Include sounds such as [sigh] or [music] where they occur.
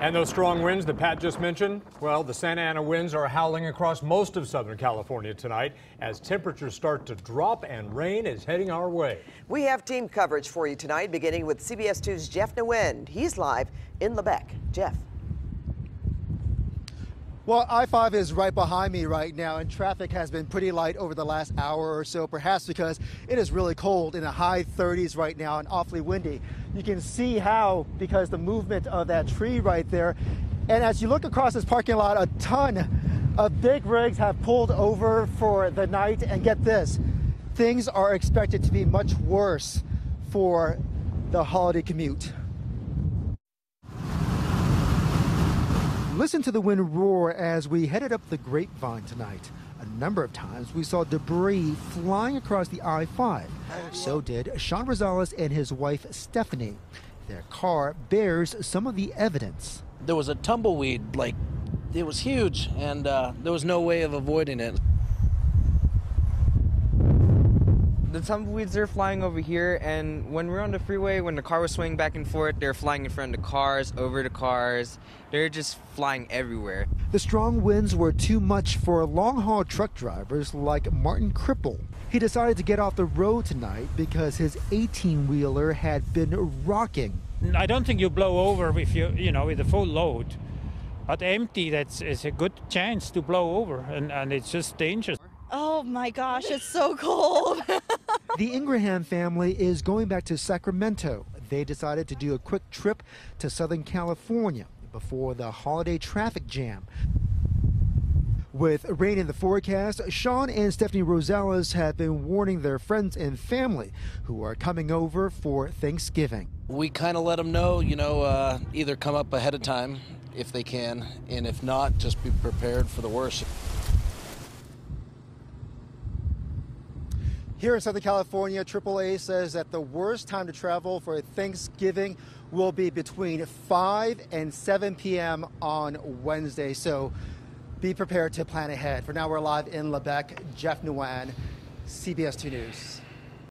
And those strong winds that Pat just mentioned, well, the Santa Ana winds are howling across most of Southern California tonight as temperatures start to drop and rain is heading our way. We have team coverage for you tonight, beginning with CBS 2's Jeff Nguyen. He's live in Lebec. Jeff. Well, I 5 is right behind me right now, and traffic has been pretty light over the last hour or so, perhaps because it is really cold in the high 30s right now and awfully windy. You can see how, because the movement of that tree right there. And as you look across this parking lot, a ton of big rigs have pulled over for the night. And get this things are expected to be much worse for the holiday commute. Listen to the wind roar as we headed up the grapevine tonight. A number of times we saw debris flying across the I 5. So did Sean Rosales and his wife Stephanie. Their car bears some of the evidence. There was a tumbleweed, like, it was huge, and uh, there was no way of avoiding it. The tumbleweeds are flying over here, and when we're on the freeway, when the car was swinging back and forth, they're flying in front of the cars, over the cars. They're just flying everywhere. The strong winds were too much for long haul truck drivers like Martin Cripple. He decided to get off the road tonight because his 18 wheeler had been rocking. I don't think you blow over if you, you know, with a full load. But empty, that's is a good chance to blow over, and, and it's just dangerous. Oh my gosh, it's so cold. [laughs] the Ingraham family is going back to Sacramento. They decided to do a quick trip to Southern California before the holiday traffic jam. With rain in the forecast, Sean and Stephanie Rosales have been warning their friends and family who are coming over for Thanksgiving. We kind of let them know, you know, uh, either come up ahead of time if they can, and if not, just be prepared for the worst. Here in Southern California, AAA says that the worst time to travel for Thanksgiving will be between 5 and 7 p.m. on Wednesday. So be prepared to plan ahead. For now, we're live in Lebec. Jeff Nguyen, CBS 2 News.